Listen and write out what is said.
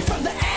from the